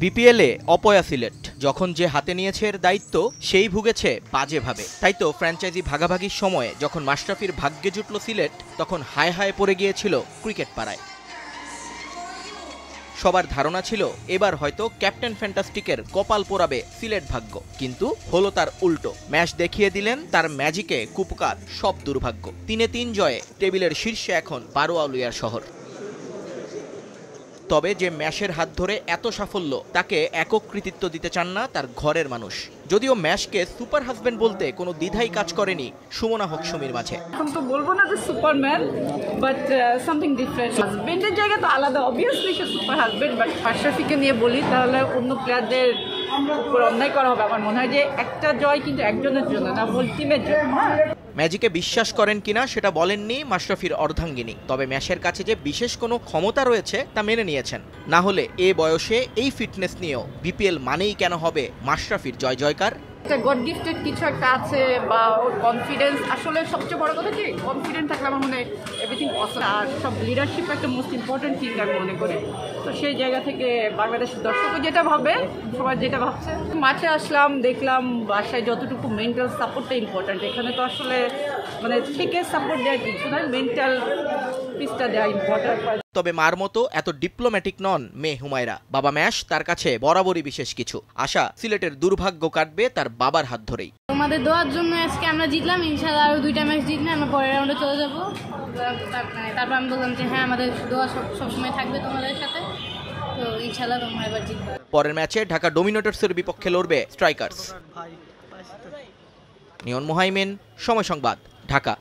বিপিএলে অপয়া সিলেট যখন যে হাতে নিয়েছে এর দায়িত্ব, সেই ভুগেছে বাজেভাবে। তাই তো ফ্র্যাঞ্চাইজি ভাগাভাগির সময়ে যখন মাশরাফির ভাগ্যে জুটল সিলেট, তখন হায় হায় পড়ে গিয়েছিল ক্রিকেট পাড়ায়। সবার ধারণা ছিল, এবার হয়তো ক্যাপ্টেন ফ্যান্টাস্টিকের কপাল পোড়াবে সিলেট ভাগ্য। কিন্তু হলো তার উল্টো। ম্যাচ দেখিয়ে দিলেন তার ম্যাজিকে কুপকার সব দুর্ভাগ্য। তিনে তিন জয়ে টেবিলের শীর্ষে এখন বারোয়াউলিয়ার শহর। তবে যে ম্যাশের হাত ধরে এত সাফল্য, তাকে একক কৃতিত্ব দিতে চান না তার ঘরের মানুষ। যদিও ম্যাশকে সুপার হাজবেন্ড বলতে কোনো দ্বিধাই কাজ করেনি সুমনা হক সুমির মাঝে। এখন তো বলব না যে সুপারম্যান বাট সামথিং ডিফারেন্ট হাজবেন্ডের জায়গা তো আলাদা অবভিয়াসলি সে সুপার হাজবেন্ড বাট আশরাফিকে নিয়ে বলি, তাহলে অন্য প্লেয়ারদের উপর অন্যায় করা হবে। আমার মনে হয় যে একটা জয় কিন্তু একজনের জন্য, না হোল টিমের জন্য। ম্যাজিকে বিশ্বাস করেন কিনা সেটা বলেননি মাশরাফির অর্ধাঙ্গিনী। তবে ম্যাশের কাছে যে বিশেষ কোনো ক্ষমতা রয়েছে, তা মেনে নিয়েছেন। না হলে এ বয়সে এই ফিটনেস নিয়েও বিপিএল মানেই কেন হবে মাশরাফির জয় জয়কার একটা গড গিফটেড কিছু একটা আছে বা ওর কনফিডেন্স আসলে সবচেয়ে বড় কথা কি কনফিডেন্ট থাকলে আমার মনে হয় এভরিথিং পসিবল আর সব লিডারশিপ একটা মোস্ট ইম্পর্টেন্ট থিং আমি মনে করি। তো সেই জায়গা থেকে বাংলাদেশের দর্শকও যেটা ভাবে, সবাই যেটা ভাবছে। মাঠে আসলাম, দেখলাম বাসায় যতটুকু মেন্টাল সাপোর্টটা ইম্পর্টেন্ট এখানে তো আসলে মানে থেকে সাপোর্ট দেওয়া কিছু নয় মেন্টাল পিসটা দেওয়া ইম্পর্টেন্ট তবে মার মতো এত ডিপ্লোম্যাটিক নন মেয়ে হুমায়রা। বাবা ম্যাশ তার কাছে বরাবরই বিশেষ কিছু। আশা সিলেটের দুর্ভাগ্য কাটবে তার বাবার হাত ধরেই। তোমাদের দোয়ার জন্য আজকে আমরা জিতলাম ইনশাল্লাহ আরও দুইটা ম্যাচ জিতলে আমরা পরের রাউন্ডে চলে যাব। তারপর আমি বললাম যে হ্যাঁ আমাদের দোয়া সব সবসময় থাকবে তোমাদের সাথে। তো ইনশাল্লাহ তোমরা এবার জিতবে। পরের ম্যাচে ঢাকা ডোমিনেটর্সের বিপক্ষে লড়বে স্ট্রাইকার্স। নিয়ন মোহাইমিন সময় সংবাদ ঢাকা।